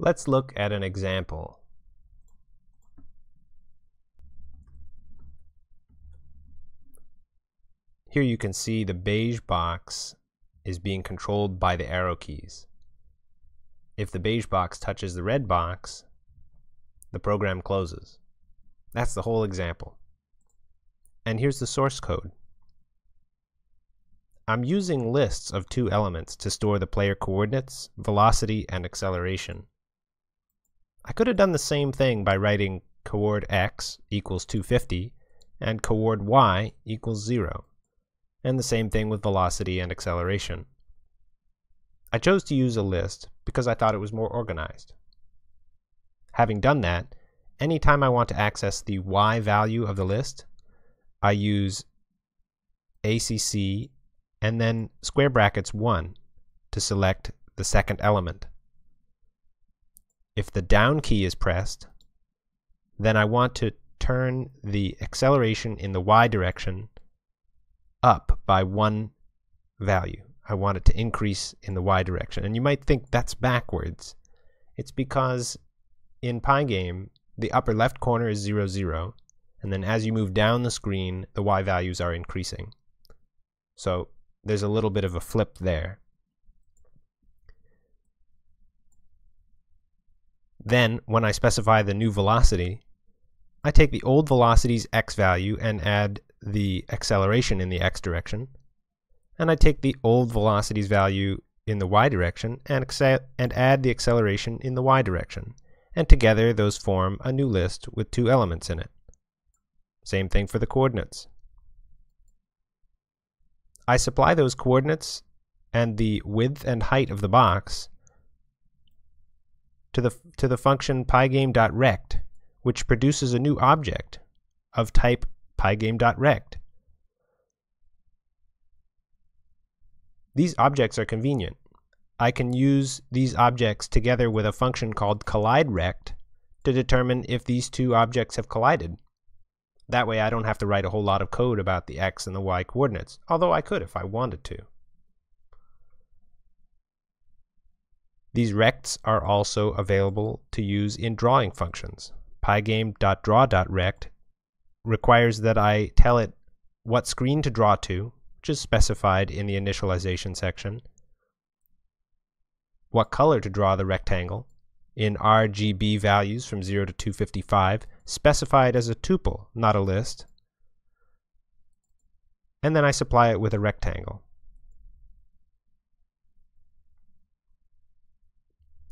Let's look at an example. Here you can see the beige box is being controlled by the arrow keys. If the beige box touches the red box, the program closes. That's the whole example. And here's the source code. I'm using lists of two elements to store the player coordinates, velocity, and acceleration. I could have done the same thing by writing coord x equals 250 and coord y equals 0, and the same thing with velocity and acceleration. I chose to use a list because I thought it was more organized. Having done that, anytime I want to access the y value of the list, I use ACC and then square brackets 1 to select the second element. If the down key is pressed, then I want to turn the acceleration in the y direction up by one value. I want it to increase in the y direction. And you might think that's backwards. It's because in Pygame, the upper left corner is 0, 0, and then as you move down the screen, the y values are increasing. So there's a little bit of a flip there. Then, when I specify the new velocity, I take the old velocity's x value and add the acceleration in the x direction, and I take the old velocity's value in the y direction and, and add the acceleration in the y direction, and together those form a new list with two elements in it. Same thing for the coordinates. I supply those coordinates and the width and height of the box to the, to the function pygame.rect, which produces a new object of type pygame.rect. These objects are convenient. I can use these objects together with a function called collideRect to determine if these two objects have collided. That way I don't have to write a whole lot of code about the x and the y coordinates, although I could if I wanted to. These rects are also available to use in drawing functions. Pygame.draw.rect requires that I tell it what screen to draw to, which is specified in the initialization section, what color to draw the rectangle, in RGB values from 0 to 255, specified as a tuple, not a list. And then I supply it with a rectangle.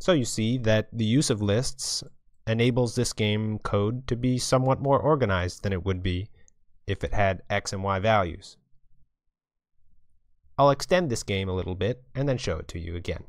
So you see that the use of lists enables this game code to be somewhat more organized than it would be if it had x and y values. I'll extend this game a little bit and then show it to you again.